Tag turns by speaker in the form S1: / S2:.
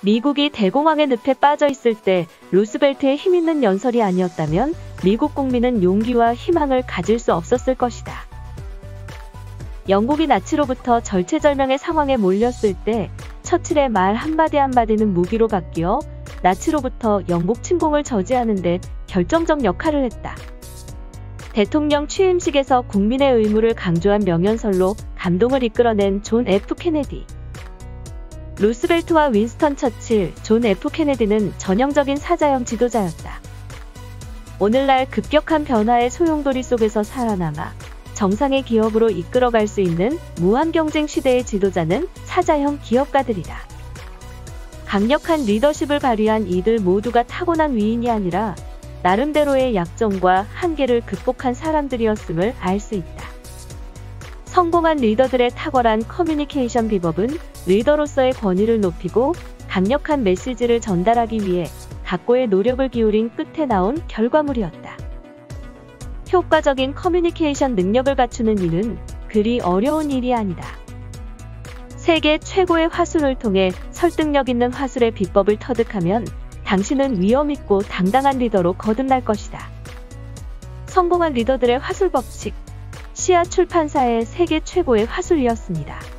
S1: 미국이 대공황의 늪에 빠져 있을 때 루스벨트의 힘있는 연설이 아니었다면 미국 국민은 용기와 희망을 가질 수 없었을 것이다. 영국이 나치로부터 절체절명의 상황에 몰렸을 때 처칠의 말 한마디 한마디는 무기로 바뀌어 나치로부터 영국 침공을 저지하는 데 결정적 역할을 했다. 대통령 취임식에서 국민의 의무를 강조한 명연설로 감동을 이끌어낸 존 F. 케네디. 루스벨트와 윈스턴 처칠, 존 F. 케네디는 전형적인 사자형 지도자였다. 오늘날 급격한 변화의 소용돌이 속에서 살아남아 정상의 기업으로 이끌어갈 수 있는 무한 경쟁 시대의 지도자는 사자형 기업가들이다. 강력한 리더십을 발휘한 이들 모두가 타고난 위인이 아니라 나름대로의 약점과 한계를 극복한 사람들이었음을 알 수 있다. 성공한 리더들의 탁월한 커뮤니케이션 비법은 리더로서의 권위를 높이고 강력한 메시지를 전달하기 위해 각고의 노력을 기울인 끝에 나온 결과물이었다. 효과적인 커뮤니케이션 능력을 갖추는 일은 그리 어려운 일이 아니다. 세계 최고의 화술을 통해 설득력 있는 화술의 비법을 터득하면 당신은 위엄있고 당당한 리더로 거듭날 것이다. 성공한 리더들의 화술 법칙 시아 출판사의 세계 최고의 화술이었습니다.